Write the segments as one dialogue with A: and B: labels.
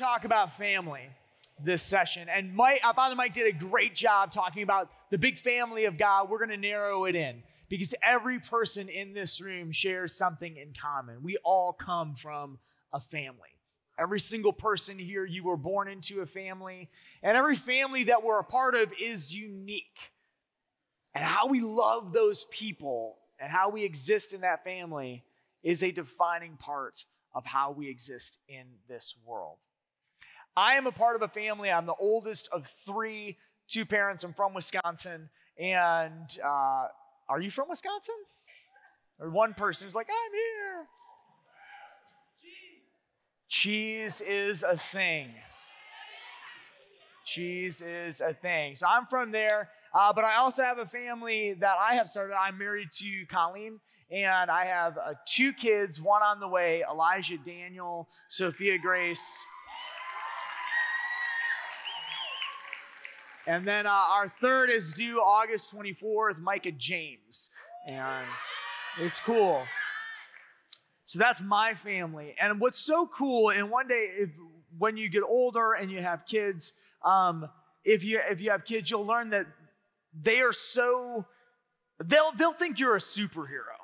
A: talk about family this session. And Mike, uh, Father Mike did a great job talking about the big family of God. We're going to narrow it in because every person in this room shares something in common. We all come from a family. Every single person here, you were born into a family, and every family that we're a part of is unique. And how we love those people and how we exist in that family is a defining part of how we exist in this world. I am a part of a family. I'm the oldest of three, two parents. I'm from Wisconsin. And uh, are you from Wisconsin? Or one person who's like, I'm here. Cheese is a thing. Cheese is a thing. So I'm from there. Uh, but I also have a family that I have started. I'm married to Colleen, and I have uh, two kids, one on the way Elijah Daniel, Sophia Grace. And then uh, our third is due August 24th, Micah James. And it's cool. So that's my family. And what's so cool, and one day, if, when you get older and you have kids, um, if you if you have kids, you'll learn that they are so they'll they'll think you're a superhero.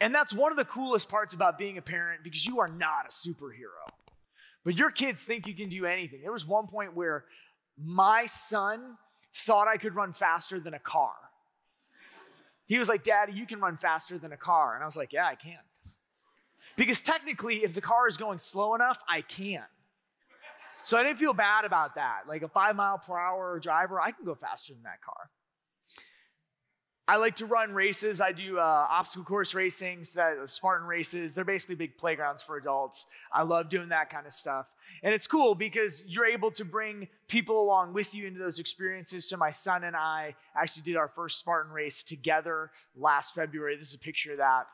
A: And that's one of the coolest parts about being a parent because you are not a superhero. But your kids think you can do anything. There was one point where my son thought I could run faster than a car. He was like, Daddy, you can run faster than a car. And I was like, Yeah, I can. Because technically, if the car is going slow enough, I can. So I didn't feel bad about that. Like a five mile per hour driver, I can go faster than that car. I like to run races. I do uh, obstacle course racing, so that uh, Spartan races. They're basically big playgrounds for adults. I love doing that kind of stuff. And it's cool because you're able to bring people along with you into those experiences. So my son and I actually did our first Spartan race together last February. This is a picture of that.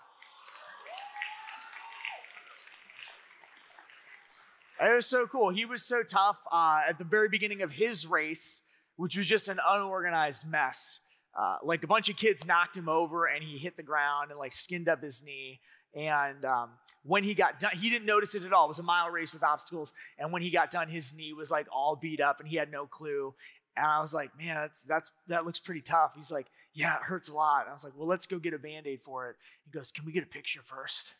A: It was so cool. He was so tough uh, at the very beginning of his race, which was just an unorganized mess. Uh, like a bunch of kids knocked him over and he hit the ground and like skinned up his knee. And um, when he got done, he didn't notice it at all. It was a mile race with obstacles. And when he got done, his knee was like all beat up and he had no clue. And I was like, man, that's, that's, that looks pretty tough. He's like, yeah, it hurts a lot. And I was like, well, let's go get a band aid for it. He goes, can we get a picture first?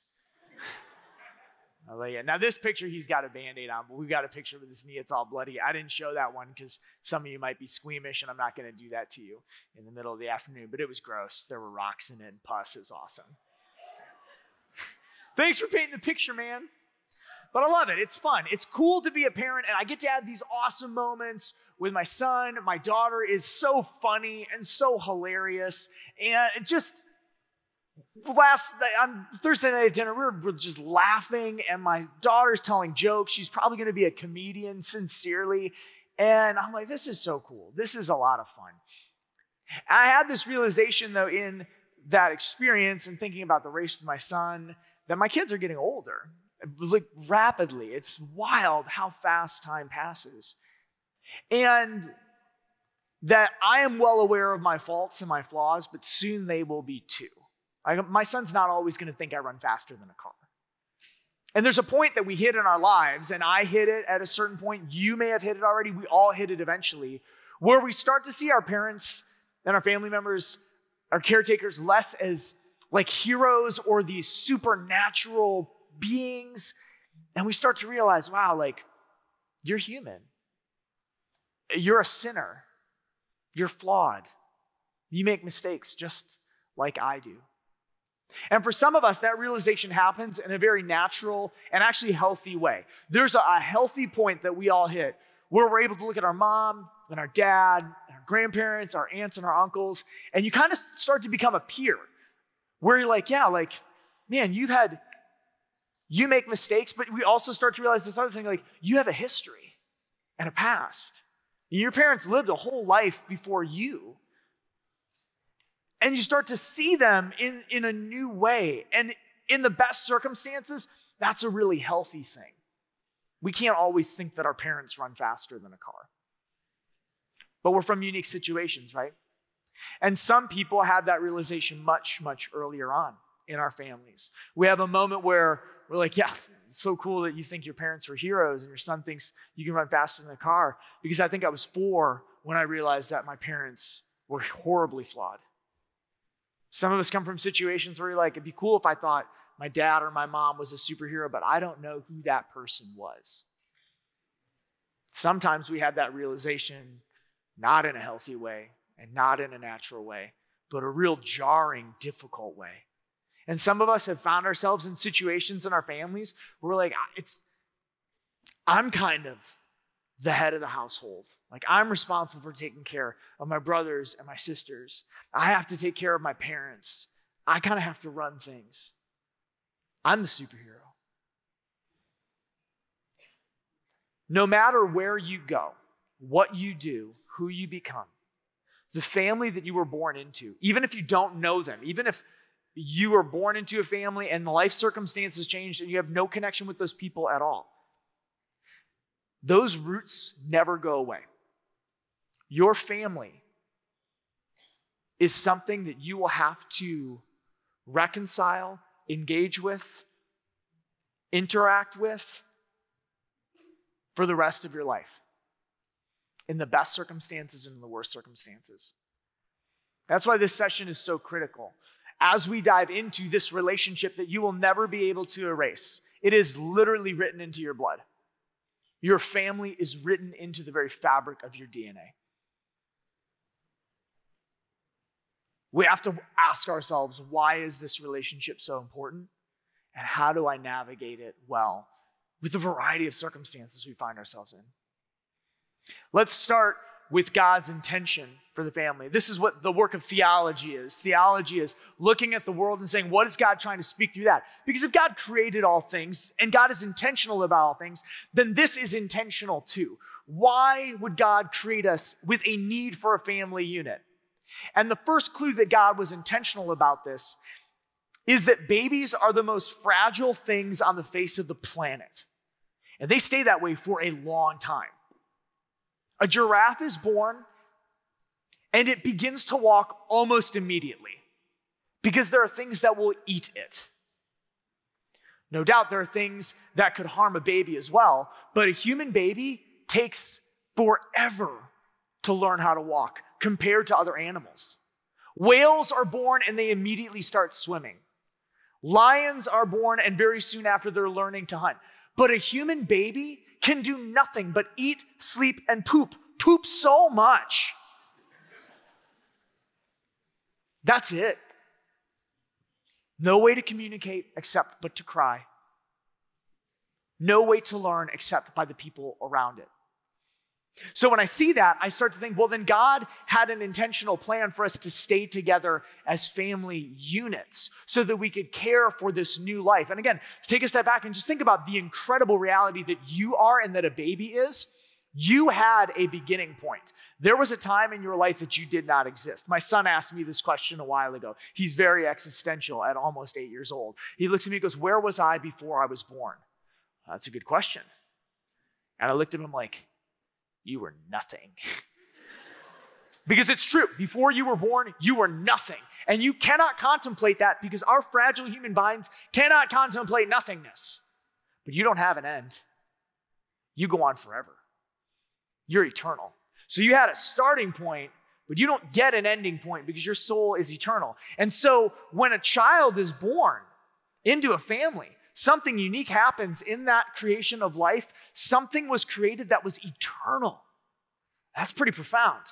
A: Now, this picture, he's got a band aid on, but we got a picture with his knee. It's all bloody. I didn't show that one because some of you might be squeamish, and I'm not going to do that to you in the middle of the afternoon, but it was gross. There were rocks in it and pus. It was awesome. Thanks for painting the picture, man. But I love it. It's fun. It's cool to be a parent, and I get to have these awesome moments with my son. My daughter is so funny and so hilarious, and just last on Thursday night at dinner, we were, just laughing, and my daughter's telling jokes. She's probably going to be a comedian, sincerely. And I'm like, this is so cool. This is a lot of fun. I had this realization, though, in that experience and thinking about the race with my son, that my kids are getting older, like rapidly. It's wild how fast time passes. And that I am well aware of my faults and my flaws, but soon they will be too. I, my son's not always going to think I run faster than a car. And there's a point that we hit in our lives, and I hit it at a certain point. You may have hit it already. We all hit it eventually, where we start to see our parents and our family members, our caretakers, less as like heroes or these supernatural beings. And we start to realize, wow, like, you're human. You're a sinner. You're flawed. You make mistakes just like I do. And for some of us, that realization happens in a very natural and actually healthy way. There's a, healthy point that we all hit where we're able to look at our mom and our dad, and our grandparents, our aunts and our uncles, and you kind of start to become a peer where you're like, yeah, like, man, you've had, you make mistakes, but we also start to realize this other thing like, you have a history and a past. Your parents lived a whole life before you and you start to see them in, in a new way. And in the best circumstances, that's a really healthy thing. We can't always think that our parents run faster than a car. But we're from unique situations, right? And some people have that realization much, much earlier on in our families. We have a moment where we're like, yeah, it's so cool that you think your parents were heroes and your son thinks you can run faster than a car. Because I think I was four when I realized that my parents were horribly flawed. Some of us come from situations where you're like, it'd be cool if I thought my dad or my mom was a superhero, but I don't know who that person was. Sometimes we have that realization not in a healthy way and not in a natural way, but a real jarring, difficult way. And some of us have found ourselves in situations in our families where we're like, it's, I'm kind of the head of the household. Like, I'm responsible for taking care of my brothers and my sisters. I have to take care of my parents. I kind of have to run things. I'm the superhero. No matter where you go, what you do, who you become, the family that you were born into, even if you don't know them, even if you were born into a family and the life circumstances changed and you have no connection with those people at all, those roots never go away. Your family is something that you will have to reconcile, engage with, interact with, for the rest of your life in the best circumstances and in the worst circumstances. That's why this session is so critical. As we dive into this relationship that you will never be able to erase, it is literally written into your blood. Your family is written into the very fabric of your DNA. We have to ask ourselves why is this relationship so important? And how do I navigate it well with the variety of circumstances we find ourselves in. Let's start with God's intention for the family. This is what the work of theology is. Theology is looking at the world and saying, what is God trying to speak through that? Because if God created all things and God is intentional about all things, then this is intentional too. Why would God create us with a need for a family unit? And the first clue that God was intentional about this is that babies are the most fragile things on the face of the planet. And they stay that way for a long time. A giraffe is born and it begins to walk almost immediately because there are things that will eat it. No doubt there are things that could harm a baby as well, but a human baby takes forever to learn how to walk compared to other animals. Whales are born and they immediately start swimming. Lions are born and very soon after they're learning to hunt. But a human baby can do nothing but eat, sleep, and poop. Poop so much. That's it. No way to communicate except but to cry. No way to learn except by the people around it. So when I see that, I start to think, well, then God had an intentional plan for us to stay together as family units so that we could care for this new life. And again, take a step back and just think about the incredible reality that you are and that a baby is. You had a beginning point. There was a time in your life that you did not exist. My son asked me this question a while ago. He's very existential at almost eight years old. He looks at me and goes, Where was I before I was born? Uh, that's a good question. And I looked at him like, you were nothing. because it's true. Before you were born, you were nothing. And you cannot contemplate that because our fragile human minds cannot contemplate nothingness. But you don't have an end. You go on forever. You're eternal. So you had a starting point, but you don't get an ending point because your soul is eternal. And so when a child is born into a family, Something unique happens in that creation of life. Something was created that was eternal. That's pretty profound.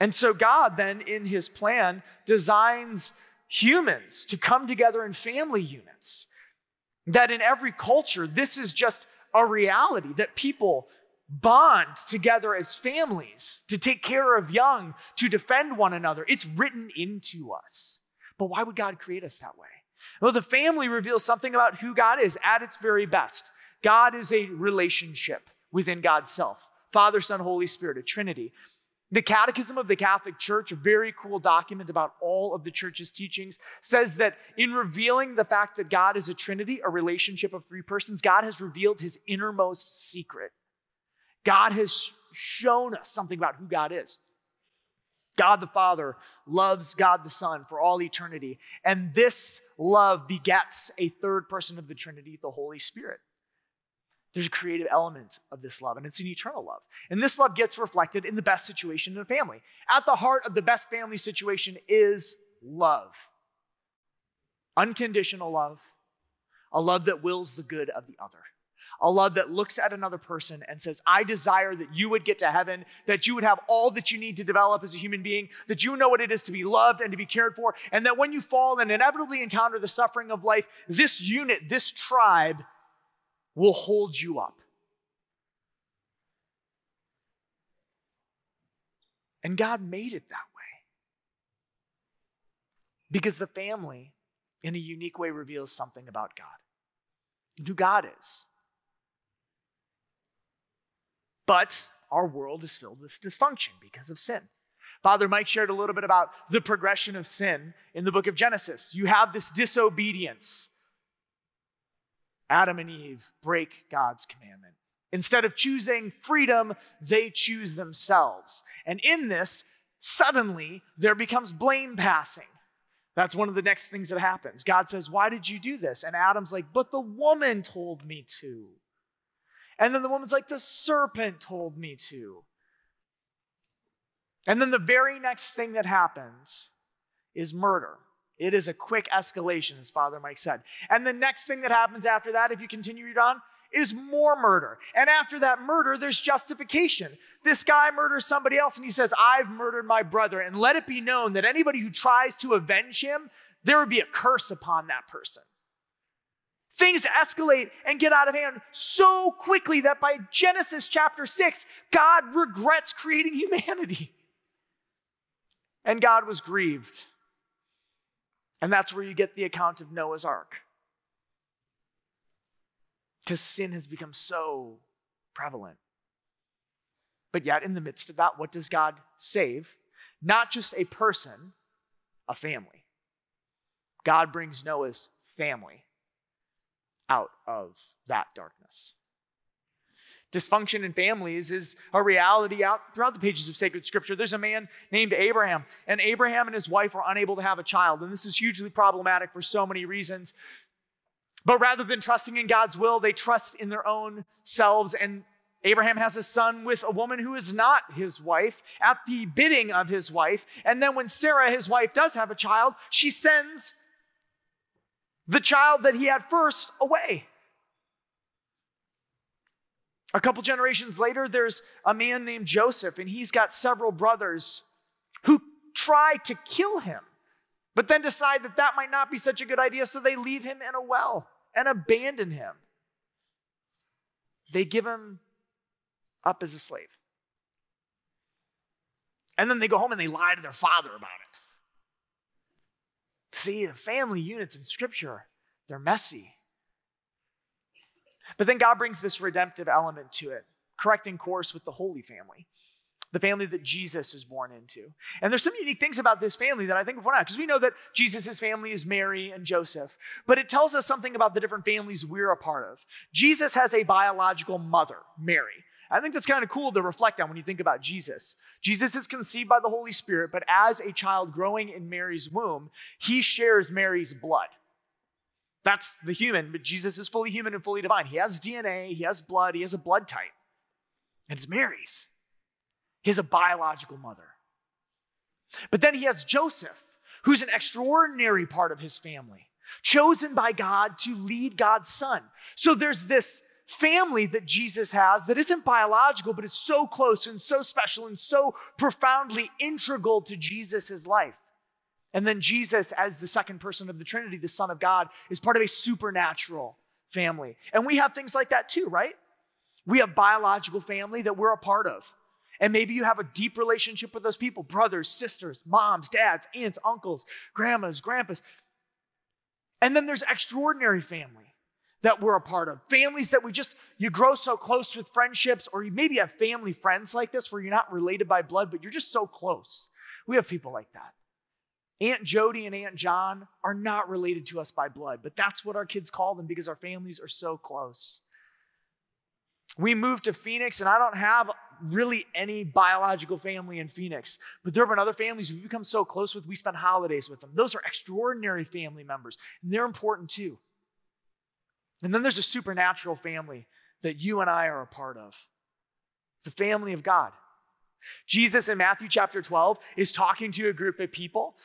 A: And so, God then, in his plan, designs humans to come together in family units. That in every culture, this is just a reality that people bond together as families to take care of young, to defend one another. It's written into us. But why would God create us that way? Well, the family reveals something about who God is at its very best. God is a relationship within God's self Father, Son, Holy Spirit, a Trinity. The Catechism of the Catholic Church, a very cool document about all of the church's teachings, says that in revealing the fact that God is a Trinity, a relationship of three persons, God has revealed his innermost secret. God has shown us something about who God is. God the Father loves God the Son for all eternity. And this love begets a third person of the Trinity, the Holy Spirit. There's a creative element of this love, and it's an eternal love. And this love gets reflected in the best situation in a family. At the heart of the best family situation is love unconditional love, a love that wills the good of the other a love that looks at another person and says, I desire that you would get to heaven, that you would have all that you need to develop as a human being, that you know what it is to be loved and to be cared for, and that when you fall and inevitably encounter the suffering of life, this unit, this tribe will hold you up. And God made it that way. Because the family, in a unique way, reveals something about God and who God is. But our world is filled with dysfunction because of sin. Father Mike shared a little bit about the progression of sin in the book of Genesis. You have this disobedience. Adam and Eve break God's commandment. Instead of choosing freedom, they choose themselves. And in this, suddenly there becomes blame passing. That's one of the next things that happens. God says, Why did you do this? And Adam's like, But the woman told me to. And then the woman's like, The serpent told me to. And then the very next thing that happens is murder. It is a quick escalation, as Father Mike said. And the next thing that happens after that, if you continue read on, is more murder. And after that murder, there's justification. This guy murders somebody else and he says, I've murdered my brother. And let it be known that anybody who tries to avenge him, there would be a curse upon that person. Things escalate and get out of hand so quickly that by Genesis chapter 6, God regrets creating humanity. And God was grieved. And that's where you get the account of Noah's ark. Because sin has become so prevalent. But yet, in the midst of that, what does God save? Not just a person, a family. God brings Noah's family out of that darkness. Dysfunction in families is a reality out throughout the pages of sacred scripture. There's a man named Abraham, and Abraham and his wife were unable to have a child. And this is hugely problematic for so many reasons. But rather than trusting in God's will, they trust in their own selves. And Abraham has a son with a woman who is not his wife at the bidding of his wife. And then when Sarah, his wife, does have a child, she sends the child that he had first away. A couple generations later, there's a man named Joseph, and he's got several brothers who try to kill him, but then decide that that might not be such a good idea, so they leave him in a well and abandon him. They give him up as a slave. And then they go home and they lie to their father about it. See, the family units in Scripture, they're messy. But then God brings this redemptive element to it, correcting course with the Holy Family, the family that Jesus is born into. And there's some unique things about this family that I think of out, because we know that Jesus' family is Mary and Joseph, but it tells us something about the different families we're a part of. Jesus has a biological mother, Mary. I think that's kind of cool to reflect on when you think about Jesus. Jesus is conceived by the Holy Spirit, but as a child growing in Mary's womb, he shares Mary's blood. That's the human, but Jesus is fully human and fully divine. He has DNA, he has blood, he has a blood type. And it's Mary's. He has a biological mother. But then he has Joseph, who's an extraordinary part of his family, chosen by God to lead God's son. So there's this family that Jesus has that isn't biological, but is so close and so special and so profoundly integral to Jesus' life. And then Jesus, as the second person of the Trinity, the Son of God, is part of a supernatural family. And we have things like that too, right? We have biological family that we're a part of. And maybe you have a deep relationship with those people brothers, sisters, moms, dads, aunts, uncles, grandmas, grandpas. And then there's extraordinary family that we're a part of. Families that we just, you grow so close with friendships, or you maybe have family friends like this where you're not related by blood, but you're just so close. We have people like that. Aunt Jody and Aunt John are not related to us by blood, but that's what our kids call them because our families are so close. We moved to Phoenix, and I don't have really any biological family in Phoenix, but there have been other families we've become so close with, we spend holidays with them. Those are extraordinary family members, and they're important too. And then there's a supernatural family that you and I are a part of the family of God. Jesus in Matthew chapter 12 is talking to a group of people,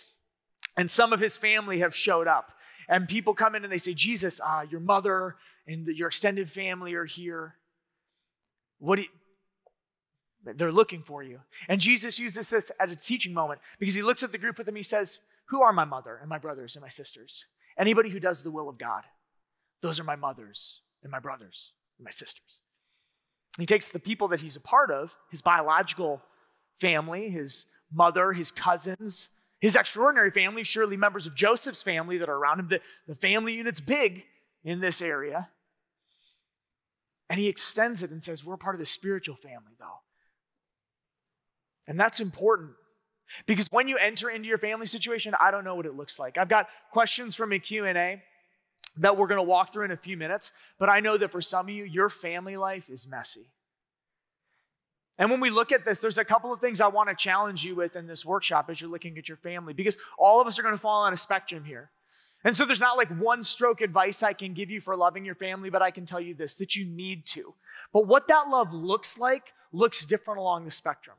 A: and some of his family have showed up. And people come in and they say, Jesus, uh, your mother and your extended family are here. What do you, they're looking for you. And Jesus uses this as a teaching moment because he looks at the group with them. He says, Who are my mother and my brothers and my sisters? Anybody who does the will of God. Those are my mothers and my brothers and my sisters. He takes the people that he's a part of, his biological family, his mother, his cousins, his extraordinary family, surely members of Joseph's family that are around him. The, the family unit's big in this area. And he extends it and says, We're part of the spiritual family, though. And that's important because when you enter into your family situation, I don't know what it looks like. I've got questions from a Q&A that we're going to walk through in a few minutes, but I know that for some of you, your family life is messy. And when we look at this, there's a couple of things I want to challenge you with in this workshop as you're looking at your family, because all of us are going to fall on a spectrum here. And so there's not like one stroke advice I can give you for loving your family, but I can tell you this that you need to. But what that love looks like looks different along the spectrum.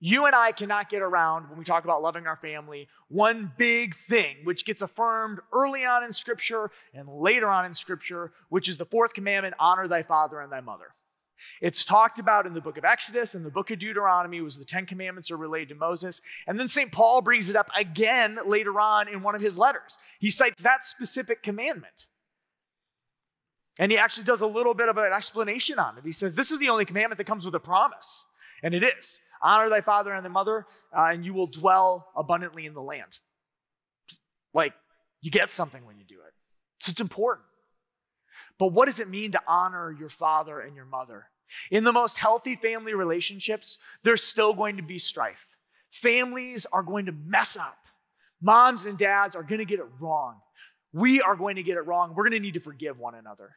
A: You and I cannot get around when we talk about loving our family one big thing, which gets affirmed early on in Scripture and later on in Scripture, which is the fourth commandment honor thy father and thy mother. It's talked about in the book of Exodus and the book of Deuteronomy was the 10 commandments are related to Moses. And then St. Paul brings it up again later on in one of his letters. He cites that specific commandment. And he actually does a little bit of an explanation on it. He says, This is the only commandment that comes with a promise. And it is honor thy father and thy mother, uh, and you will dwell abundantly in the land. Like, you get something when you do it. So it's important. But what does it mean to honor your father and your mother? In the most healthy family relationships, there's still going to be strife. Families are going to mess up. Moms and dads are going to get it wrong. We are going to get it wrong. We're going to need to forgive one another.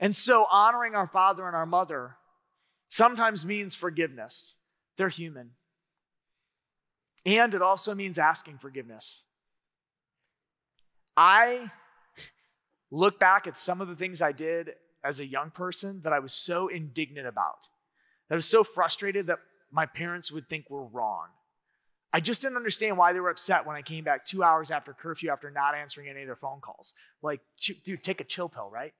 A: And so, honoring our father and our mother sometimes means forgiveness. They're human. And it also means asking forgiveness. I look back at some of the things I did as a young person that I was so indignant about, that I was so frustrated that my parents would think were wrong. I just didn't understand why they were upset when I came back two hours after curfew after not answering any of their phone calls. Like, dude, take a chill pill, right?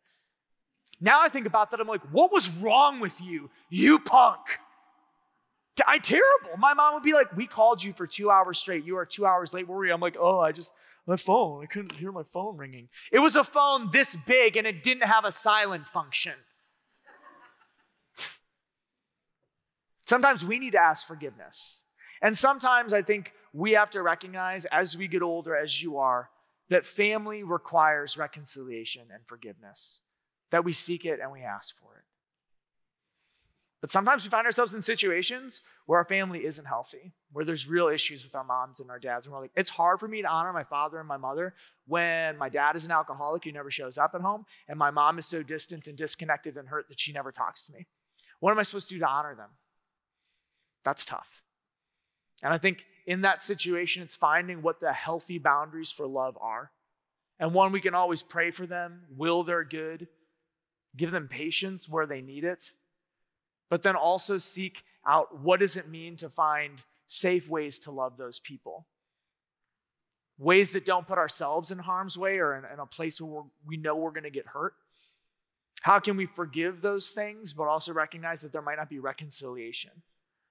A: Now I think about that, I'm like, what was wrong with you, you punk? I terrible. My mom would be like, we called you for two hours straight. You are two hours late. Where were you? I'm like, oh, I just, my phone. I couldn't hear my phone ringing. It was a phone this big and it didn't have a silent function. sometimes we need to ask forgiveness. And sometimes I think we have to recognize as we get older, as you are, that family requires reconciliation and forgiveness that we seek it and we ask for it. But sometimes we find ourselves in situations where our family isn't healthy, where there's real issues with our moms and our dads. And we're like, it's hard for me to honor my father and my mother when my dad is an alcoholic who never shows up at home, and my mom is so distant and disconnected and hurt that she never talks to me. What am I supposed to do to honor them? That's tough. And I think in that situation, it's finding what the healthy boundaries for love are. And one, we can always pray for them, will their good, give them patience where they need it, but then also seek out what does it mean to find safe ways to love those people. Ways that don't put ourselves in harm's way or in, in a place where we know we're going to get hurt. How can we forgive those things, but also recognize that there might not be reconciliation?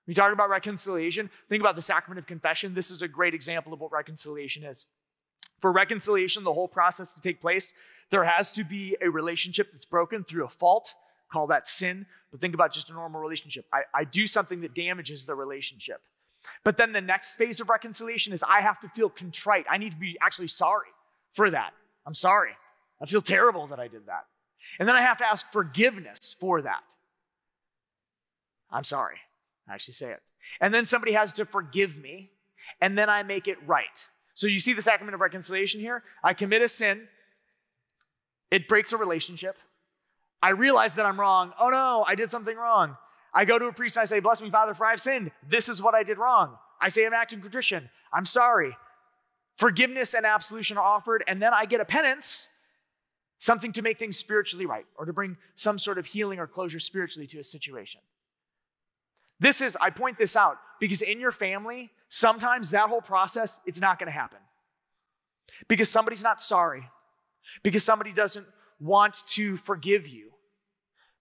A: We talk about reconciliation. Think about the sacrament of confession. This is a great example of what reconciliation is. For reconciliation, the whole process to take place, there has to be a relationship that's broken through a fault. Call that sin. But think about just a normal relationship. I, I do something that damages the relationship. But then the next phase of reconciliation is I have to feel contrite. I need to be actually sorry for that. I'm sorry. I feel terrible that I did that. And then I have to ask forgiveness for that. I'm sorry. I actually say it. And then somebody has to forgive me, and then I make it right. So you see the sacrament of reconciliation here? I commit a sin, it breaks a relationship. I realize that I'm wrong. Oh no, I did something wrong. I go to a priest and I say, Bless me, Father, for I've sinned. This is what I did wrong. I say, I'm acting contrition. I'm sorry. Forgiveness and absolution are offered, and then I get a penance, something to make things spiritually right or to bring some sort of healing or closure spiritually to a situation. This is, I point this out because in your family, sometimes that whole process, it's not going to happen. Because somebody's not sorry, because somebody doesn't want to forgive you.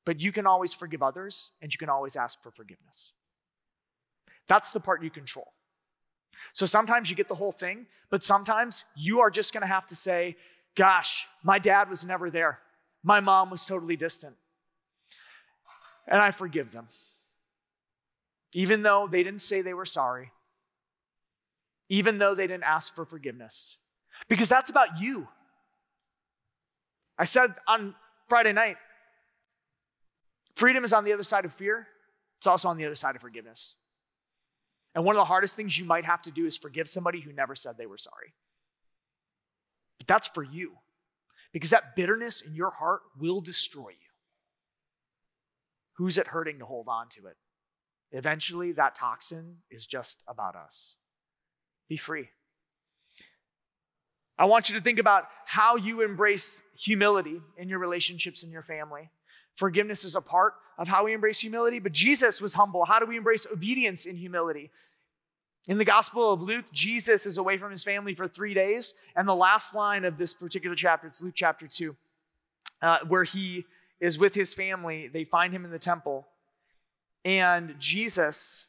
A: But you can always forgive others and you can always ask for forgiveness. That's the part you control. So sometimes you get the whole thing, but sometimes you are just gonna have to say, Gosh, my dad was never there. My mom was totally distant. And I forgive them. Even though they didn't say they were sorry, even though they didn't ask for forgiveness, because that's about you. I said on Friday night, freedom is on the other side of fear, it's also on the other side of forgiveness. And one of the hardest things you might have to do is forgive somebody who never said they were sorry. But that's for you, because that bitterness in your heart will destroy you. Who's it hurting to hold on to it? Eventually, that toxin is just about us. Be free. I want you to think about how you embrace humility in your relationships in your family. Forgiveness is a part of how we embrace humility, but Jesus was humble. How do we embrace obedience in humility? In the Gospel of Luke, Jesus is away from his family for three days, and the last line of this particular chapter, it's Luke chapter 2, uh, where he is with his family. They find him in the temple, and Jesus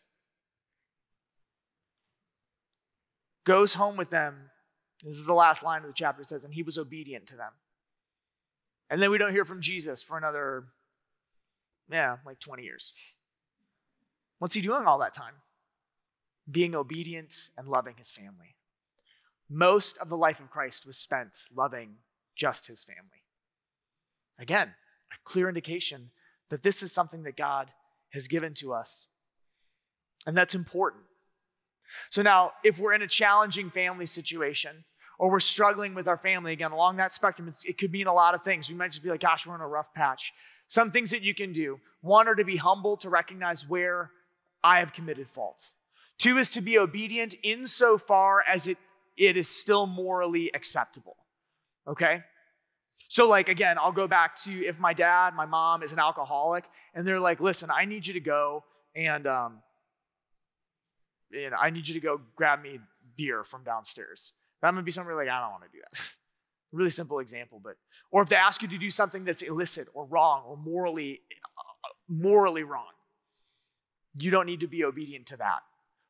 A: goes home with them this is the last line of the chapter. It says, and he was obedient to them. And then we don't hear from Jesus for another, yeah, like 20 years. What's he doing all that time? Being obedient and loving his family. Most of the life of Christ was spent loving just his family. Again, a clear indication that this is something that God has given to us. And that's important. So now, if we're in a challenging family situation, or we're struggling with our family again along that spectrum it could mean a lot of things. We might just be like gosh we're in a rough patch. Some things that you can do. One are to be humble to recognize where i have committed fault. Two is to be obedient insofar as it, it is still morally acceptable okay? So like again i'll go back to if my dad my mom is an alcoholic and they're like listen i need you to go and um, you know, i need you to go grab me beer from downstairs that might be something like, I don't want to do that. really simple example, but or if they ask you to do something that's illicit or wrong or morally uh, morally wrong, you don't need to be obedient to that.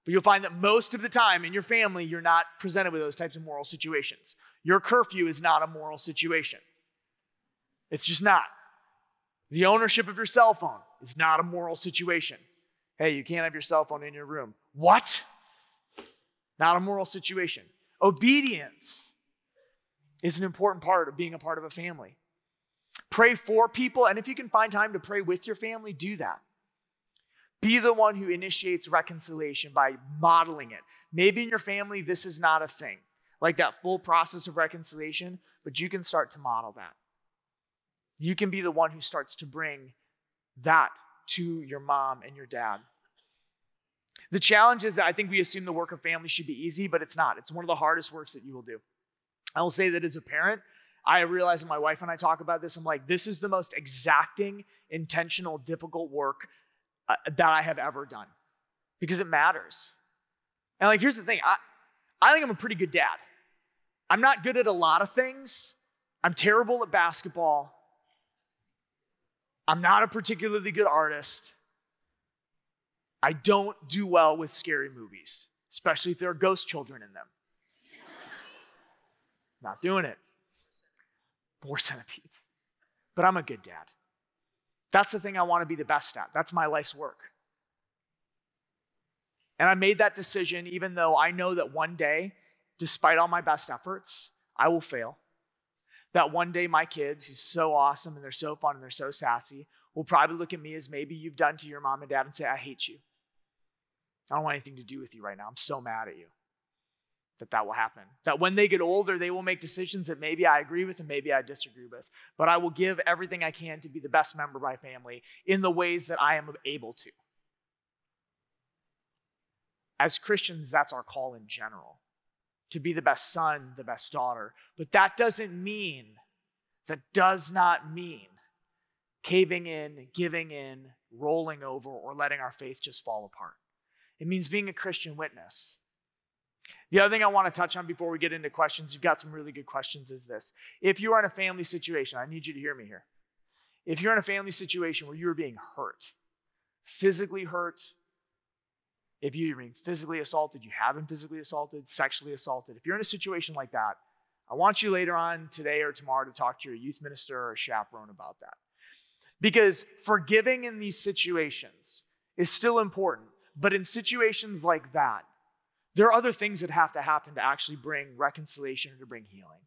A: But you'll find that most of the time in your family, you're not presented with those types of moral situations. Your curfew is not a moral situation. It's just not. The ownership of your cell phone is not a moral situation. Hey, you can't have your cell phone in your room. What? Not a moral situation. Obedience is an important part of being a part of a family. Pray for people, and if you can find time to pray with your family, do that. Be the one who initiates reconciliation by modeling it. Maybe in your family, this is not a thing, like that full process of reconciliation, but you can start to model that. You can be the one who starts to bring that to your mom and your dad. The challenge is that I think we assume the work of family should be easy, but it's not. It's one of the hardest works that you will do. I will say that as a parent, I realize, and my wife and I talk about this, I'm like, this is the most exacting, intentional, difficult work uh, that I have ever done because it matters. And like, here's the thing I, I think I'm a pretty good dad. I'm not good at a lot of things, I'm terrible at basketball. I'm not a particularly good artist. I don't do well with scary movies, especially if there are ghost children in them. Not doing it. More centipedes. But I'm a good dad. That's the thing I want to be the best at. That's my life's work. And I made that decision even though I know that one day, despite all my best efforts, I will fail. That one day my kids, who's so awesome and they're so fun and they're so sassy, will probably look at me as maybe you've done to your mom and dad and say, I hate you. I don't want anything to do with you right now. I'm so mad at you. that that will happen. That when they get older, they will make decisions that maybe I agree with and maybe I disagree with. But I will give everything I can to be the best member of my family in the ways that I am able to. As Christians, that's our call in general to be the best son, the best daughter. But that doesn't mean, that does not mean caving in, giving in, rolling over, or letting our faith just fall apart. It means being a Christian witness. The other thing I want to touch on before we get into questions, you've got some really good questions, is this. If you are in a family situation, I need you to hear me here. If you're in a family situation where you are being hurt, physically hurt, if you're being physically assaulted, you have been physically assaulted, sexually assaulted, if you're in a situation like that, I want you later on today or tomorrow to talk to your youth minister or a chaperone about that. Because forgiving in these situations is still important, but in situations like that, there are other things that have to happen to actually bring reconciliation and to bring healing.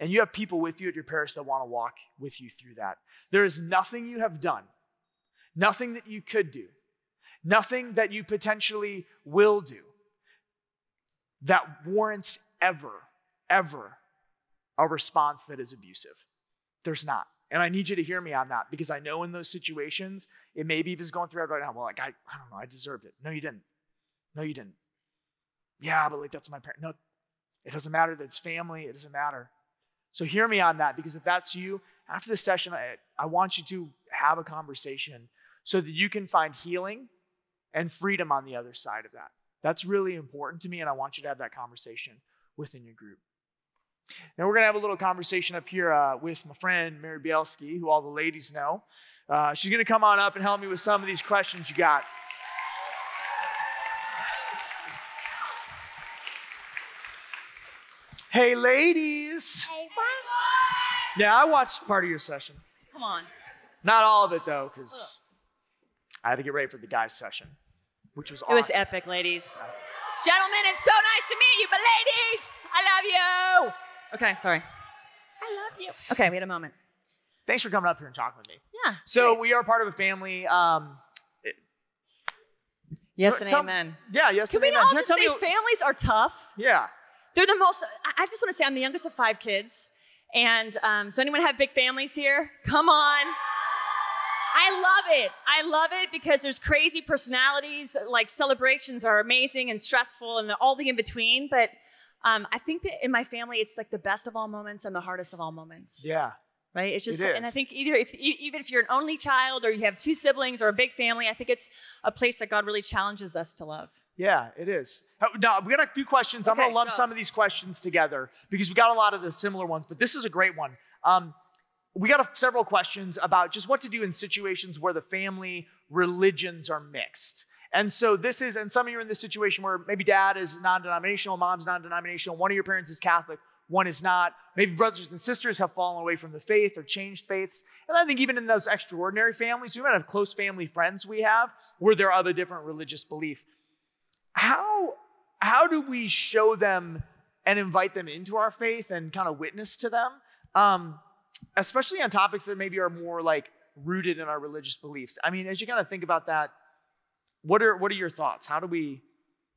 A: And you have people with you at your parish that want to walk with you through that. There is nothing you have done, nothing that you could do, nothing that you potentially will do that warrants ever, ever a response that is abusive. There's not. And I need you to hear me on that because I know in those situations, it maybe if it's going through right now, well, like, I, I don't know, I deserved it. No, you didn't. No, you didn't. Yeah, but like that's my parent. No, it doesn't matter that it's family, it doesn't matter. So hear me on that because if that's you, after this session, I, I want you to have a conversation so that you can find healing and freedom on the other side of that. That's really important to me, and I want you to have that conversation within your group. Now, we're going to have a little conversation up here uh, with my friend Mary Bielski, who all the ladies know. Uh, she's going to come on up and help me with some of these questions you got. Hey, ladies.
B: Hey,
A: Yeah, I watched part of your session.
B: Come on.
A: Not all of it, though, because I had to get ready for the guys' session, which was awesome.
B: It was epic, ladies. Gentlemen, it's so nice to meet you, but ladies, I love you. Okay, sorry. I love you. Okay, we had a moment.
A: Thanks for coming up here and talking with me.
B: Yeah.
A: So, we are part of a family. Um,
B: Yes and
A: tell-
B: amen.
A: Yeah, yes.
B: Can
A: and
B: we
A: amen.
B: all just
A: tell
B: say
A: me-
B: families are tough?
A: Yeah.
B: They're the most. I I just want to say I'm the youngest of five kids, and um, so anyone have big families here? Come on. I love it. I love it because there's crazy personalities. Like celebrations are amazing and stressful, and all the in between. But um, I think that in my family, it's like the best of all moments and the hardest of all moments.
A: Yeah.
B: Right? It's just,
A: It
B: and I think either if even if you're an only child or you have two siblings or a big family, I think it's a place that God really challenges us to love.
A: Yeah, it is. Now, we got a few questions. I'm going to lump
B: go.
A: some of these questions together because we got a lot of the similar ones, but this is a great one. Um, we got a, several questions about just what to do in situations where the family religions are mixed. And so this is, and some of you are in this situation where maybe dad is non-denominational, mom's non-denominational, one of your parents is Catholic, one is not. Maybe brothers and sisters have fallen away from the faith or changed faiths. And I think even in those extraordinary families, we might have close family friends we have where they're of a different religious belief how how do we show them and invite them into our faith and kind of witness to them um, especially on topics that maybe are more like rooted in our religious beliefs i mean as you kind of think about that what are what are your thoughts how do we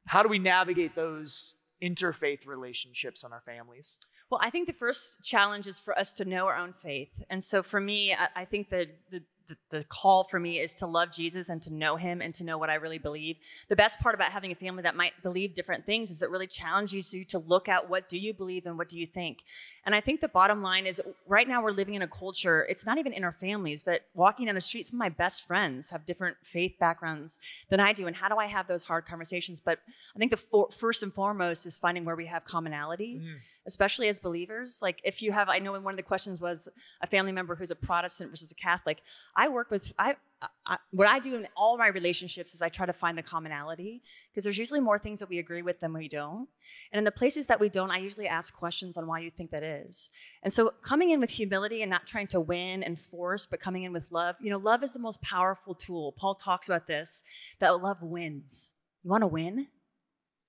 A: how do we navigate those interfaith relationships in our families
B: Well, I think the first challenge is for us to know our own faith. And so for me, I, I think the, the, the, the call for me is to love Jesus and to know him and to know what I really believe. The best part about having a family that might believe different things is it really challenges you to look at what do you believe and what do you think. And I think the bottom line is right now we're living in a culture, it's not even in our families, but walking down the street, some of my best friends have different faith backgrounds than I do. And how do I have those hard conversations? But I think the for, first and foremost is finding where we have commonality mm. Especially as believers. Like if you have, I know one of the questions was a family member who's a Protestant versus a Catholic. I work with, I, I what I do in all my relationships is I try to find the commonality because there's usually more things that we agree with than we don't. And in the places that we don't, I usually ask questions on why you think that is. And so coming in with humility and not trying to win and force, but coming in with love. You know, love is the most powerful tool. Paul talks about this, that love wins. You want to win?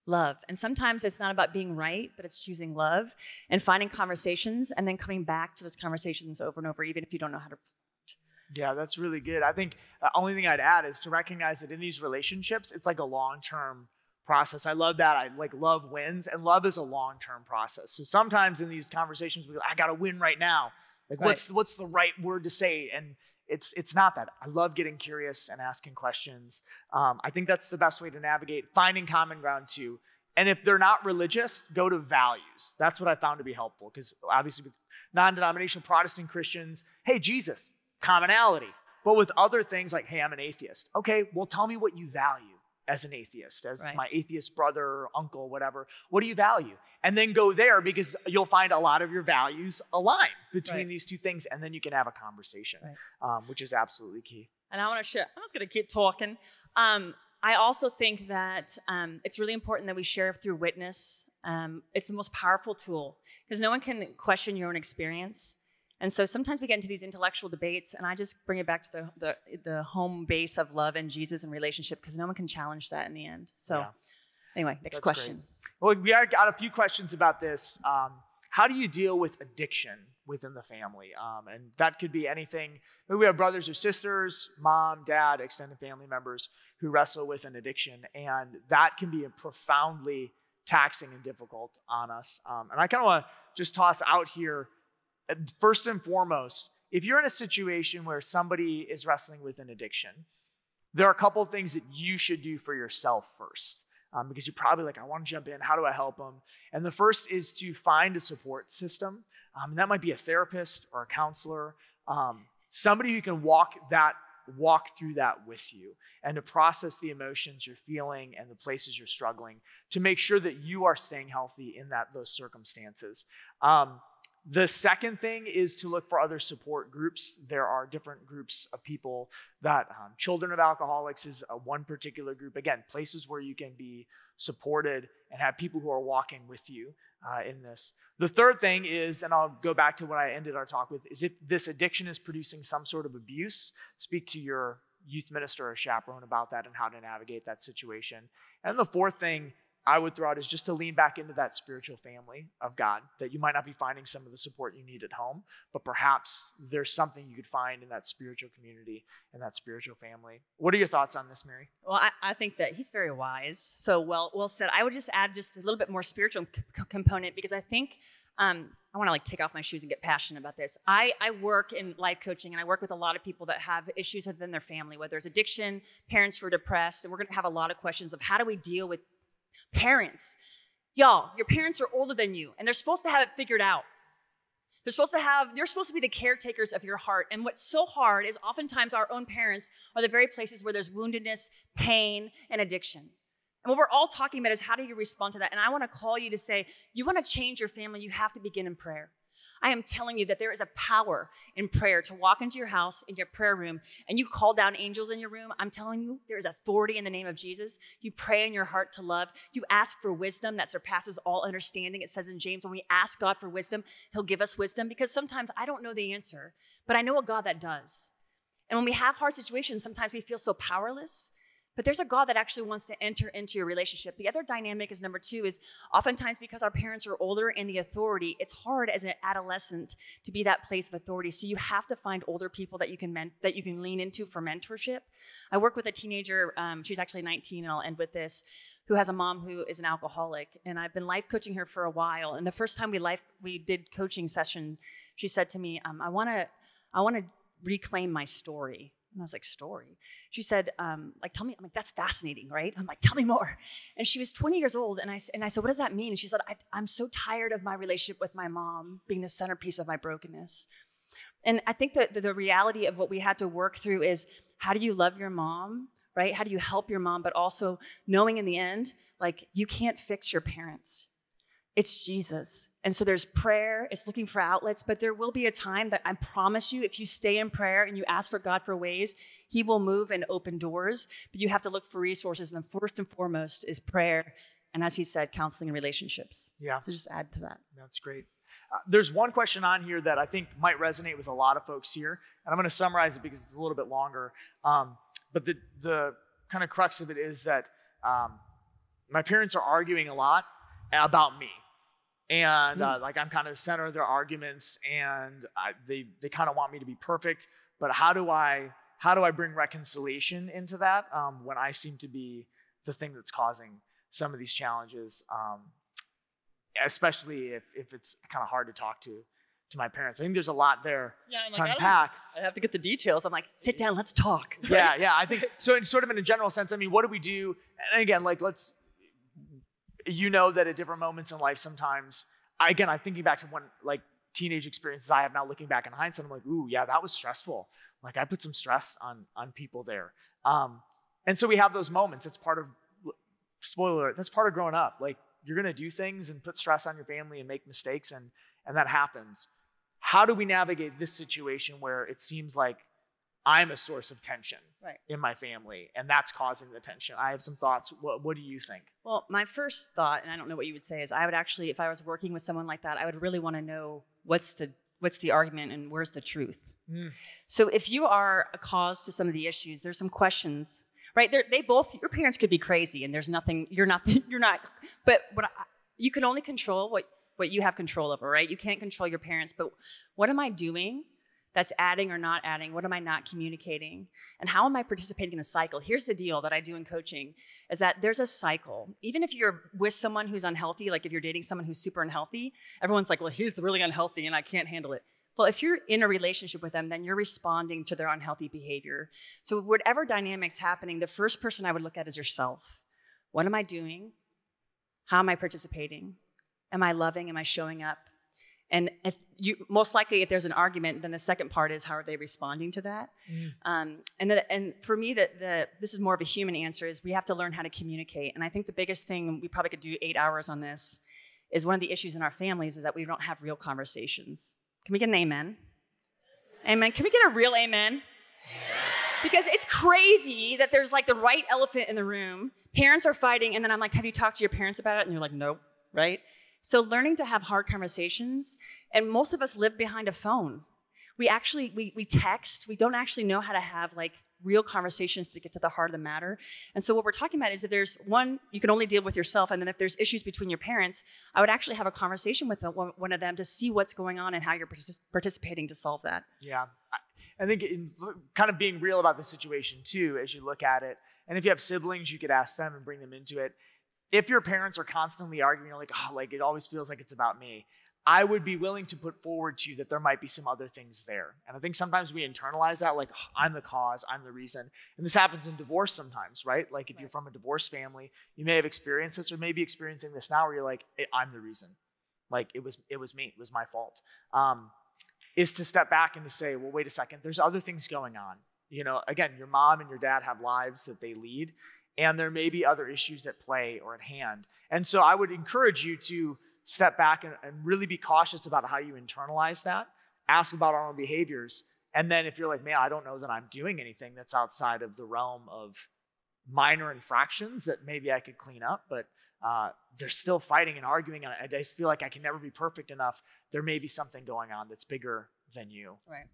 B: Love. And sometimes it's not about being right, but it's choosing love and finding conversations and then coming back to those conversations over and over, even if you don't know how to.
A: Yeah, that's really good. I think the only thing I'd add is to recognize that in these relationships, it's like a long term process. I love that. I like love wins, and love is a long term process. So sometimes in these conversations, we go, I got to win right now. Like,
B: Right.
A: what's what's the right word to say? And it's it's not that. I love getting curious and asking questions. Um, I think that's the best way to navigate finding common ground too. And if they're not religious, go to values. That's what I found to be helpful because obviously with non-denominational Protestant Christians, hey Jesus, commonality. But with other things like, hey, I'm an atheist. Okay, well, tell me what you value as an atheist, as
B: Right.
A: my atheist brother, uncle, whatever. What do you value? And then go there because you'll find a lot of your values align between
B: Right.
A: these two things, and then you can have a conversation,
B: Right.
A: um, which is absolutely key.
B: and I want to share. I'm just going to keep talking. Um, I also think that um, it's really important that we share through witness. Um, it's the most powerful tool because no one can question your own experience. And so sometimes we get into these intellectual debates, and I just bring it back to the the, the home base of love and Jesus and relationship because no one can challenge that in the end. So,
A: Yeah.
B: anyway, next
A: That's great.
B: question.
A: Well, we got a few questions about this. Um, how do you deal with addiction within the family? Um, and that could be anything. Maybe we have brothers or sisters, mom, dad, extended family members who wrestle with an addiction, and that can be a profoundly taxing and difficult on us. Um, and I kind of want to just toss out here, first and foremost, if you're in a situation where somebody is wrestling with an addiction, there are a couple of things that you should do for yourself first. Um, because you're probably like, I want to jump in. How do I help them? And the first is to find a support system. Um, and that might be a therapist or a counselor, um, somebody who can walk that walk through that with you and to process the emotions you're feeling and the places you're struggling to make sure that you are staying healthy in that those circumstances. Um, the second thing is to look for other support groups. There are different groups of people that um, Children of Alcoholics is a one particular group. Again, places where you can be supported and have people who are walking with you uh, in this. The third thing is, and I'll go back to what I ended our talk with, is if this addiction is producing some sort of abuse, speak to your youth minister or chaperone about that and how to navigate that situation. And the fourth thing I would throw out is just to lean back into that spiritual family of God, that you might not be finding some of the support you need at home, but perhaps there's something you could find in that spiritual community and that spiritual family. What are your thoughts on this, Mary?
B: Well, I, I think that he's very wise. So well, well said. I would just add just a little bit more spiritual c- component because I think um, I want to like take off my shoes and get passionate about this. I, I work in life coaching and I work with a lot of people that have issues within their family, whether it's addiction, parents who are depressed, and we're going to have a lot of questions of how do we deal with parents. Y'all, your parents are older than you, and they're supposed to have it figured out. They're supposed to have, they're supposed to be the caretakers of your heart. And what's so hard is oftentimes our own parents are the very places where there's woundedness, pain, and addiction. And what we're all talking about is how do you respond to that? And I want to call you to say, you want to change your family, you have to begin in prayer. I am telling you that there is a power in prayer to walk into your house, in your prayer room, and you call down angels in your room. I'm telling you, there is authority in the name of Jesus. You pray in your heart to love. You ask for wisdom that surpasses all understanding. It says in James, when we ask God for wisdom, He'll give us wisdom because sometimes I don't know the answer, but I know a God that does. And when we have hard situations, sometimes we feel so powerless. But there's a God that actually wants to enter into your relationship. The other dynamic is number two is oftentimes because our parents are older and the authority, it's hard as an adolescent to be that place of authority. So you have to find older people that you can men- that you can lean into for mentorship. I work with a teenager. Um, she's actually 19, and I'll end with this. Who has a mom who is an alcoholic, and I've been life coaching her for a while. And the first time we life we did coaching session, she said to me, um, "I want to, I want to reclaim my story." And I was like, story? She said, um, like, tell me. I'm like, that's fascinating, right? I'm like, tell me more. And she was 20 years old. And I, and I said, what does that mean? And she said, I, I'm so tired of my relationship with my mom being the centerpiece of my brokenness. And I think that the reality of what we had to work through is how do you love your mom, right? How do you help your mom, but also knowing in the end, like, you can't fix your parents. It's Jesus. And so there's prayer, it's looking for outlets, but there will be a time that I promise you, if you stay in prayer and you ask for God for ways, He will move and open doors. But you have to look for resources. And the first and foremost is prayer. And as He said, counseling and relationships.
A: Yeah.
B: So just add to that.
A: That's great. Uh, there's one question on here that I think might resonate with a lot of folks here, and I'm going to summarize it because it's a little bit longer. Um, but the the kind of crux of it is that um, my parents are arguing a lot about me, and uh, like I'm kind of the center of their arguments, and I, they they kind of want me to be perfect. But how do I how do I bring reconciliation into that um, when I seem to be the thing that's causing some of these challenges, um, especially if, if it's kind of hard to talk to to my parents. I think there's a lot there
B: Yeah, I'm
A: to
B: like,
A: unpack.
B: I have to get the details. I'm like, sit down, let's talk.
A: Yeah, yeah. I think so. In sort of in a general sense, I mean, what do we do? And again, like let's, you know, that at different moments in life, sometimes, again, I'm thinking back to one like teenage experiences I have now, looking back in hindsight, I'm like, ooh, yeah, that was stressful. Like I put some stress on on people there. Um, and so we have those moments. It's part of spoiler. That's part of growing up. Like you're gonna do things and put stress on your family and make mistakes, and and that happens. How do we navigate this situation where it seems like I'm a source of tension
B: Right.
A: in my family, and that's causing the tension? I have some thoughts. What, what do you think?
B: Well, my first thought, and I don't know what you would say, is I would actually, if I was working with someone like that, I would really want to know what's the what's the argument and where's the truth.
A: Mm.
B: So if you are a cause to some of the issues, there's some questions, right? They're, they both, your parents could be crazy, and there's nothing. You're not. You're not. But what I, you can only control what what you have control over, right? You can't control your parents, but what am I doing? That's adding or not adding. What am I not communicating? And how am I participating in the cycle? Here's the deal that I do in coaching is that there's a cycle. Even if you're with someone who's unhealthy, like if you're dating someone who's super unhealthy, everyone's like, well, he's really unhealthy and I can't handle it. Well, if you're in a relationship with them, then you're responding to their unhealthy behavior. So, whatever dynamic's happening, the first person I would look at is yourself. What am I doing? How am I participating? Am I loving? Am I showing up? And if you most likely, if there's an argument, then the second part is how are they responding to that? Um, and the, and for me, that the this is more of a human answer is we have to learn how to communicate. And I think the biggest thing we probably could do eight hours on this is one of the issues in our families is that we don't have real conversations. Can we get an amen? Amen. Can we get a real amen? Because it's crazy that there's like the right elephant in the room. Parents are fighting, and then I'm like, Have you talked to your parents about it? And you're like, Nope, right? So learning to have hard conversations, and most of us live behind a phone. We actually we, we text, we don't actually know how to have like real conversations to get to the heart of the matter. And so what we're talking about is that there's one, you can only deal with yourself, and then if there's issues between your parents, I would actually have a conversation with one of them to see what's going on and how you're partic- participating to solve that.
A: Yeah. I- I think in, kind of being real about the situation too, as you look at it. And if you have siblings, you could ask them and bring them into it. If your parents are constantly arguing, you're like, oh, like it always feels like it's about me. I would be willing to put forward to you that there might be some other things there. And I think sometimes we internalize that, like, "Oh, I'm the cause, I'm the reason. And this happens in divorce sometimes, right? Like, if you're from a divorced family, you may have experienced this or maybe experiencing this now where you're like, "Eh, I'm the reason. Like, it was, it was me, it was my fault. Um, is to step back and to say, well, wait a second, there's other things going on. You know, again, your mom and your dad have lives that they lead, and there may be other issues at play or at hand. And so I would encourage you to step back and, and really be cautious about how you internalize that, ask about our own behaviors. And then if you're like, man, I don't know that I'm doing anything that's outside of the realm of minor infractions that maybe I could clean up, but uh, they're still fighting and arguing, and I I just feel like I can never be perfect enough. There may be something going on that's bigger you.
B: Right.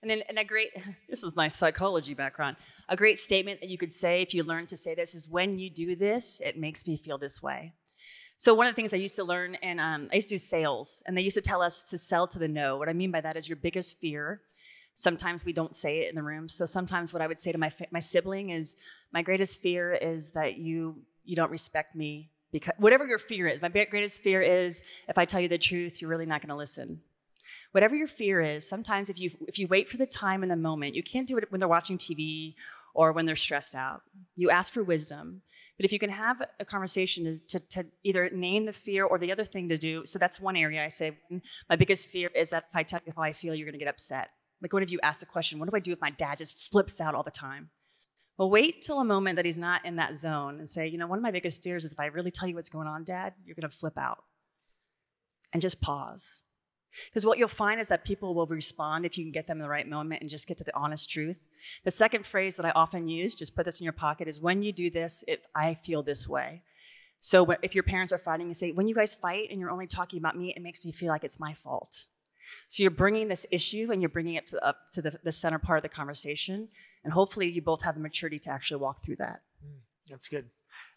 B: And then, and a great, this is my psychology background. A great statement that you could say if you learn to say this is when you do this, it makes me feel this way. So, one of the things I used to learn, and um, I used to do sales, and they used to tell us to sell to the no. What I mean by that is your biggest fear. Sometimes we don't say it in the room. So, sometimes what I would say to my, my sibling is, My greatest fear is that you, you don't respect me. Because whatever your fear is, my greatest fear is if I tell you the truth, you're really not going to listen whatever your fear is sometimes if you if you wait for the time and the moment you can't do it when they're watching tv or when they're stressed out. You ask for wisdom. But if you can have a conversation to, to, to either name the fear or the other thing to do so that's one area i say "Mm, my biggest fear is that if i tell you how i feel you're going to get upset. Like what if you ask the question what do i do if my dad just flips out all the time? Well wait till a moment that he's not in that zone and say you know one of my biggest fears is if i really tell you what's going on dad you're going to flip out. And just pause because what you'll find is that people will respond if you can get them in the right moment and just get to the honest truth. The second phrase that I often use, just put this in your pocket, is when you do this, if I feel this way. So if your parents are fighting, you say, when you guys fight and you're only talking about me, it makes me feel like it's my fault. So you're bringing this issue and you're bringing it to, up to the, the center part of the conversation. And hopefully you both have the maturity to actually walk through that.
A: Hmm, that's good.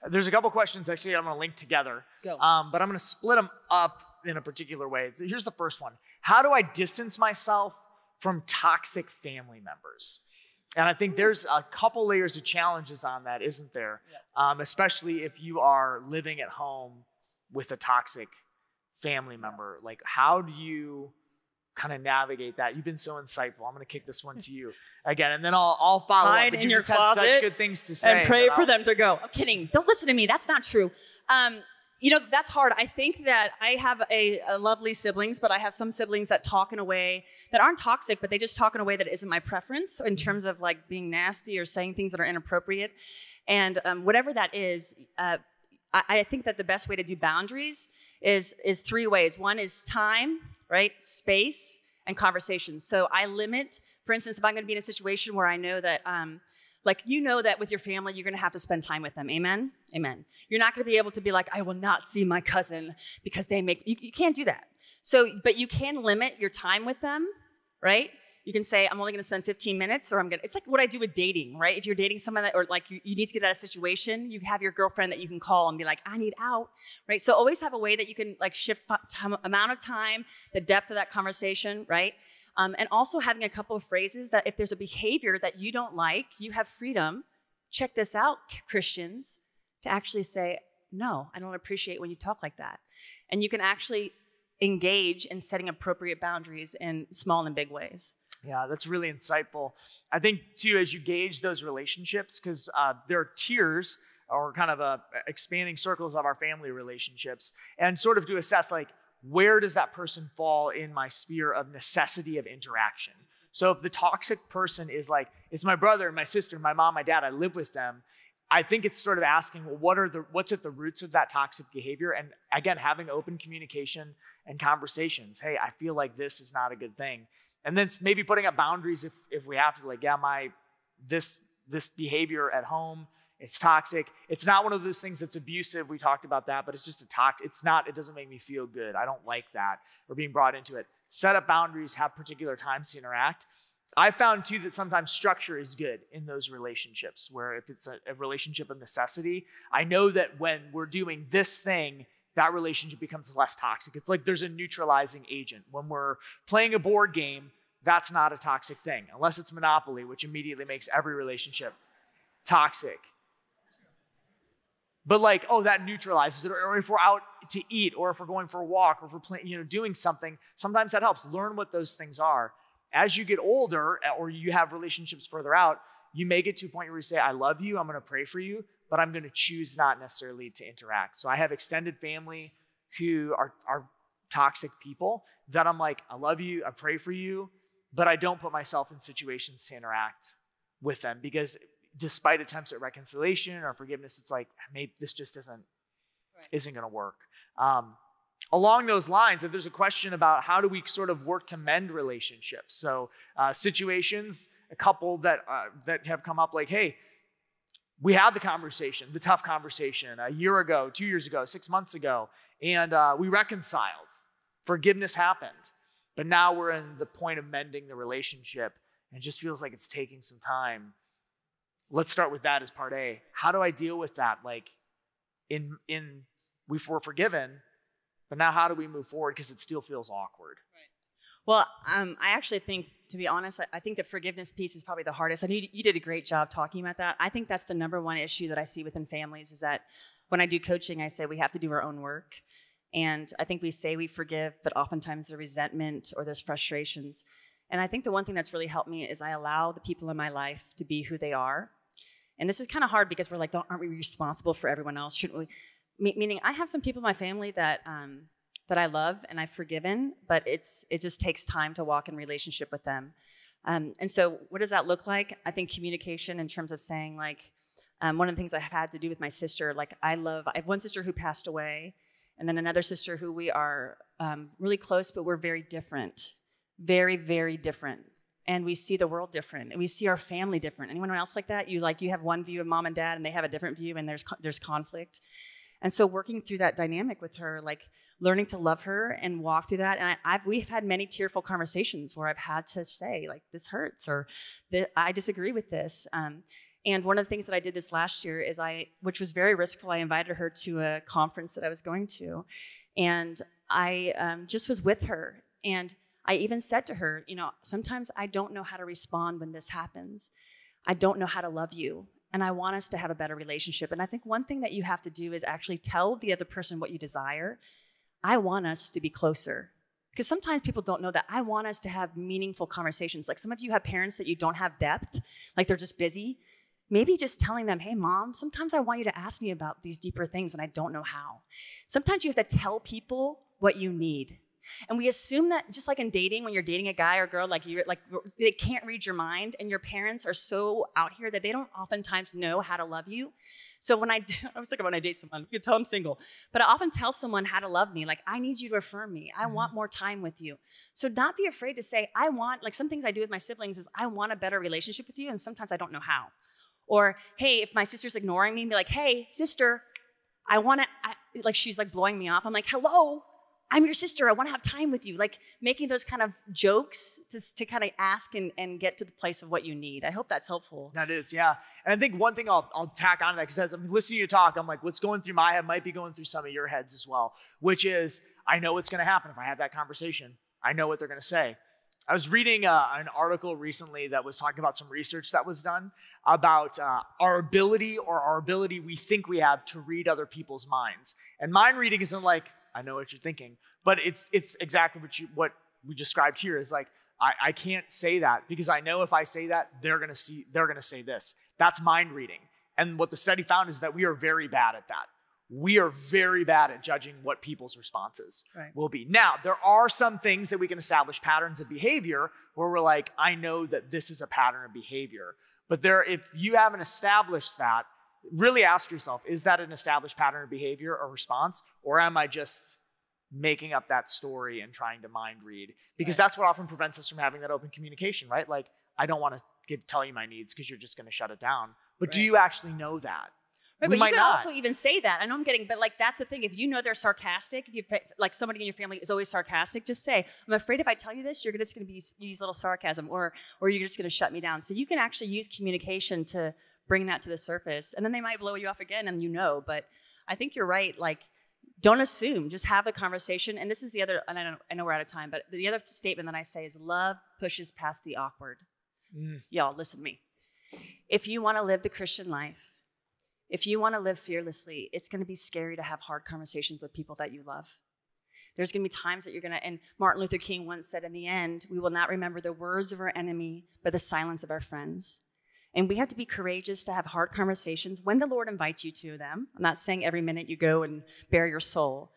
A: There's a couple questions actually I'm going to link together.
B: Go.
A: Um, but I'm going to split them up in a particular way. Here's the first one How do I distance myself from toxic family members? And I think there's a couple layers of challenges on that, isn't there? Yeah. Um, especially if you are living at home with a toxic family member. Like, how do you kind of navigate that? You've been so insightful. I'm going to kick this one to you again, and then I'll, I'll follow
B: Hide
A: up.
B: in your closet
A: such good things to say.
B: And pray for them to go. I'm kidding. Don't listen to me. That's not true. Um, you know, that's hard. I think that I have a, a, lovely siblings, but I have some siblings that talk in a way that aren't toxic, but they just talk in a way that isn't my preference in terms of like being nasty or saying things that are inappropriate. And um, whatever that is, uh, I, I think that the best way to do boundaries is is three ways. One is time, right? Space and conversations. So I limit, for instance, if I'm going to be in a situation where I know that. Um, like you know that with your family you're going to have to spend time with them amen amen you're not going to be able to be like i will not see my cousin because they make you, you can't do that so but you can limit your time with them right you can say i'm only going to spend 15 minutes or i'm going to it's like what i do with dating right? If you're dating someone that or like you, you need to get out of a situation you have your girlfriend that you can call and be like i need out right? So always have a way that you can like shift amount of time the depth of that conversation right? Um, and also having a couple of phrases that if there's a behavior that you don't like you have freedom check this out christians to actually say no i don't appreciate when you talk like that. And you can actually engage in setting appropriate boundaries in small and big ways
A: yeah, that's really insightful. I think too, as you gauge those relationships, because uh, there are tiers or kind of a expanding circles of our family relationships, and sort of to assess like where does that person fall in my sphere of necessity of interaction. So if the toxic person is like it's my brother, my sister, my mom, my dad, I live with them. I think it's sort of asking, well, what are the what's at the roots of that toxic behavior? And again, having open communication and conversations. Hey, I feel like this is not a good thing and then maybe putting up boundaries if if we have to like yeah my this this behavior at home it's toxic. It's not one of those things that's abusive. We talked about that but it's just a talk it's not it doesn't make me feel good. I don't like that or being brought into it. Set up boundaries have particular times to interact. I found too that sometimes structure is good in those relationships where if it's a, a relationship of necessity i know that when we're doing this thing that relationship becomes less toxic. It's like there's a neutralizing agent. When we're playing a board game, that's not a toxic thing, unless it's Monopoly, which immediately makes every relationship toxic. But like, oh, that neutralizes it. Or if we're out to eat, or if we're going for a walk, or if we're playing, you know, doing something, sometimes that helps. Learn what those things are. As you get older, or you have relationships further out, you may get to a point where you say, I love you, I'm gonna pray for you, but I'm going to choose not necessarily to interact. So I have extended family who are, are toxic people that I'm like, I love you, I pray for you, but I don't put myself in situations to interact with them because despite attempts at reconciliation or forgiveness, it's like, maybe this just isn't, right. isn't going to work. Um, along those lines, if there's a question about how do we sort of work to mend relationships, so uh, situations, a couple that uh, that have come up like, hey, we had the conversation, the tough conversation, a year ago, two years ago, six months ago, and uh, we reconciled. Forgiveness happened. But now we're in the point of mending the relationship, and it just feels like it's taking some time. Let's start with that as part A. How do I deal with that? Like, in in we were forgiven, but now how do we move forward? Because it still feels awkward.
B: Right. Well, um, I actually think, to be honest, I, think the forgiveness piece is probably the hardest. I you, you did a great job talking about that. I think that's the number one issue that I see within families is that when I do coaching, I say we have to do our own work. And I think we say we forgive, but oftentimes there's resentment or there's frustrations. And I think the one thing that's really helped me is I allow the people in my life to be who they are. And this is kind of hard because we're like, aren't we responsible for everyone else? Shouldn't we? meaning, I have some people in my family that um, that I love and I've forgiven, but it's it just takes time to walk in relationship with them. Um, and so, what does that look like? I think communication in terms of saying like, um, one of the things I've had to do with my sister, like I love, I have one sister who passed away, and then another sister who we are um, really close, but we're very different, very very different, and we see the world different, and we see our family different. Anyone else like that? You like you have one view of mom and dad, and they have a different view, and there's there's conflict. And so working through that dynamic with her, like learning to love her and walk through that. And I, have we've had many tearful conversations where I've had to say like this hurts or I disagree with this. Um, and one of the things that I did this last year is I, which was very riskful, I invited her to a conference that I was going to, and I um, just was with her. And I even said to her, you know, sometimes I don't know how to respond when this happens. I don't know how to love you. And I want us to have a better relationship. And I think one thing that you have to do is actually tell the other person what you desire. I want us to be closer. Because sometimes people don't know that I want us to have meaningful conversations. Like some of you have parents that you don't have depth, like they're just busy. Maybe just telling them, hey, mom, sometimes I want you to ask me about these deeper things and I don't know how. Sometimes you have to tell people what you need. And we assume that just like in dating, when you're dating a guy or girl, like you're like they can't read your mind, and your parents are so out here that they don't oftentimes know how to love you. So when I I was thinking when I date someone, you can tell I'm single, but I often tell someone how to love me. Like I need you to affirm me. I want mm-hmm. more time with you. So not be afraid to say I want. Like some things I do with my siblings is I want a better relationship with you, and sometimes I don't know how. Or hey, if my sister's ignoring me, and be like, hey, sister, I want to. Like she's like blowing me off. I'm like, hello I'm your sister. I want to have time with you. Like making those kind of jokes to, to kind of ask and, and get to the place of what you need. I hope that's helpful.
A: That is, yeah. And I think one thing I'll, I'll tack on to that, because as I'm listening to you talk, I'm like, what's going through my head might be going through some of your heads as well, which is I know what's going to happen if I have that conversation. I know what they're going to say. I was reading uh, an article recently that was talking about some research that was done about uh, our ability or our ability we think we have to read other people's minds. And mind reading isn't like, I know what you're thinking. But it's it's exactly what you what we described here is like I, I can't say that because I know if I say that, they're gonna see they're gonna say this. That's mind reading. And what the study found is that we are very bad at that. We are very bad at judging what people's responses right. will be. Now, there are some things that we can establish patterns of behavior where we're like, I know that this is a pattern of behavior. But there, if you haven't established that, really ask yourself is that an established pattern of behavior or response or am i just making up that story and trying to mind read because right. that's what often prevents us from having that open communication right like i don't want to give, tell you my needs because you're just going to shut it down but right. do you actually know that
B: Right, we but you not. also even say that. I know I'm getting, but like that's the thing. If you know they're sarcastic, if you like somebody in your family is always sarcastic, just say, "I'm afraid if I tell you this, you're just going to be use little sarcasm, or or you're just going to shut me down." So you can actually use communication to bring that to the surface. And then they might blow you off again and you know, but I think you're right. Like, don't assume, just have a conversation. And this is the other, and I, know, I know we're out of time, but the other statement that I say is love pushes past the awkward. Mm. Y'all, listen to me. If you want to live the Christian life, if you want to live fearlessly, it's going to be scary to have hard conversations with people that you love. There's going to be times that you're going to, and Martin Luther King once said, in the end, we will not remember the words of our enemy, but the silence of our friends. And we have to be courageous to have hard conversations when the Lord invites you to them. I'm not saying every minute you go and bare your soul,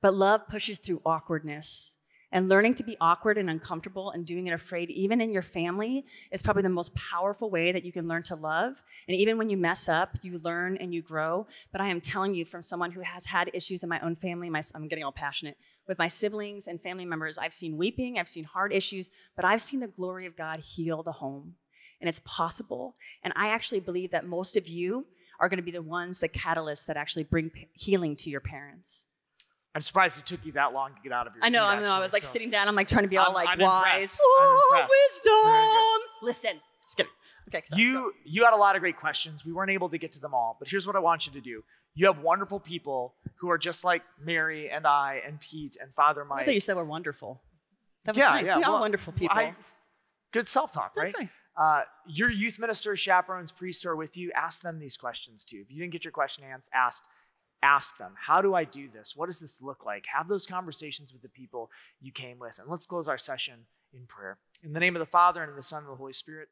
B: but love pushes through awkwardness. And learning to be awkward and uncomfortable and doing it afraid, even in your family, is probably the most powerful way that you can learn to love. And even when you mess up, you learn and you grow. But I am telling you, from someone who has had issues in my own family, my, I'm getting all passionate, with my siblings and family members, I've seen weeping, I've seen hard issues, but I've seen the glory of God heal the home and it's possible. And I actually believe that most of you are going to be the ones, the catalysts that actually bring healing to your parents.
A: I'm surprised it took you that long to get out of your
B: I know,
A: seat,
B: I know. I was like so. sitting down. I'm like trying to be all I'm, like I'm wise. Oh, wisdom. Listen, just kidding. Okay,
A: you you had a lot of great questions. We weren't able to get to them all, but here's what I want you to do. You have wonderful people who are just like Mary and I and Pete and Father Mike. I
B: thought you said we're wonderful. That was yeah, nice. Yeah, we well, are wonderful people. I,
A: good self talk, right? Right. Uh, your youth minister, chaperones, priests are with you. Ask them these questions too. If you didn't get your question asked, ask them, How do I do this? What does this look like? Have those conversations with the people you came with. And let's close our session in prayer. In the name of the Father, and of the Son, and of the Holy Spirit.